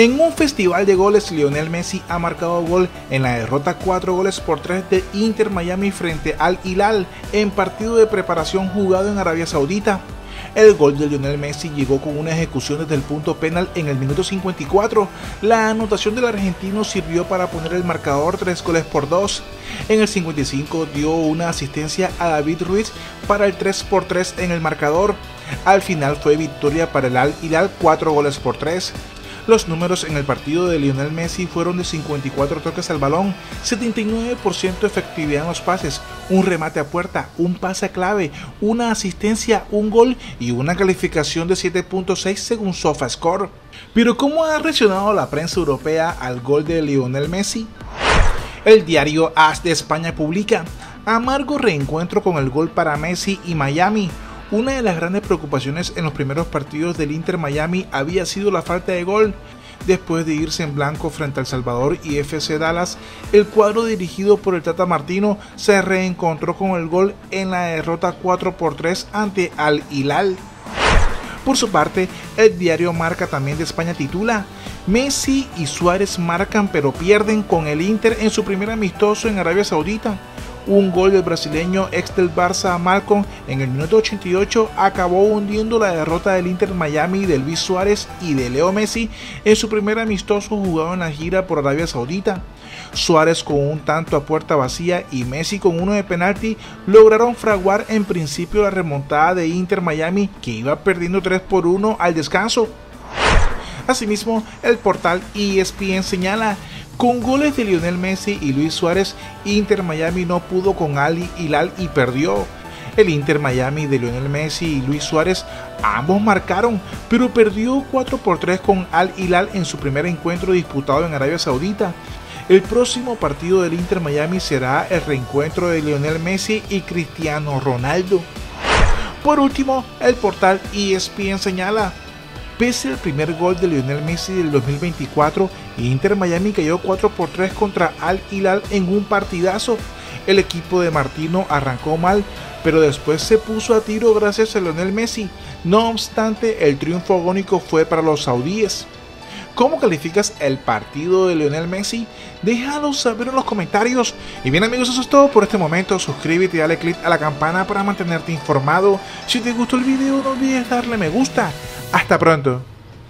En un festival de goles, Lionel Messi ha marcado gol en la derrota 4 goles por 3 de Inter Miami frente al Hilal en partido de preparación jugado en Arabia Saudita. El gol de Lionel Messi llegó con una ejecución desde el punto penal en el minuto 54. La anotación del argentino sirvió para poner el marcador 3 goles por 2. En el 55 dio una asistencia a David Ruiz para el 3 por 3 en el marcador. Al final fue victoria para el Al Hilal 4 goles por 3. Los números en el partido de Lionel Messi fueron de 54 toques al balón, 79% efectividad en los pases, un remate a puerta, un pase clave, una asistencia, un gol y una calificación de 7.6 según SofaScore. Pero ¿cómo ha reaccionado la prensa europea al gol de Lionel Messi? El diario AS de España publica amargo reencuentro con el gol para Messi y Miami una de las grandes preocupaciones en los primeros partidos del Inter Miami había sido la falta de gol. Después de irse en blanco frente al Salvador y FC Dallas, el cuadro dirigido por el Tata Martino se reencontró con el gol en la derrota 4 por 3 ante Al Hilal. Por su parte, el diario Marca también de España titula Messi y Suárez marcan pero pierden con el Inter en su primer amistoso en Arabia Saudita. Un gol del brasileño ex del Barça Malcolm en el minuto 88 acabó hundiendo la derrota del Inter Miami de Luis Suárez y de Leo Messi en su primer amistoso jugado en la gira por Arabia Saudita. Suárez con un tanto a puerta vacía y Messi con uno de penalti lograron fraguar en principio la remontada de Inter Miami que iba perdiendo 3 por 1 al descanso. Asimismo, el portal ESPN señala con goles de Lionel Messi y Luis Suárez, Inter Miami no pudo con Ali Hilal y perdió. El Inter Miami de Lionel Messi y Luis Suárez ambos marcaron, pero perdió 4 por 3 con Al Hilal en su primer encuentro disputado en Arabia Saudita. El próximo partido del Inter Miami será el reencuentro de Lionel Messi y Cristiano Ronaldo. Por último, el portal ESPN señala, Pese al primer gol de Lionel Messi del 2024, Inter Miami cayó 4 por 3 contra Al Hilal en un partidazo. El equipo de Martino arrancó mal, pero después se puso a tiro gracias a Lionel Messi. No obstante, el triunfo agónico fue para los saudíes. ¿Cómo calificas el partido de Lionel Messi? Déjalo saber en los comentarios. Y bien amigos, eso es todo por este momento. Suscríbete y dale click a la campana para mantenerte informado. Si te gustó el video no olvides darle me gusta hasta pronto.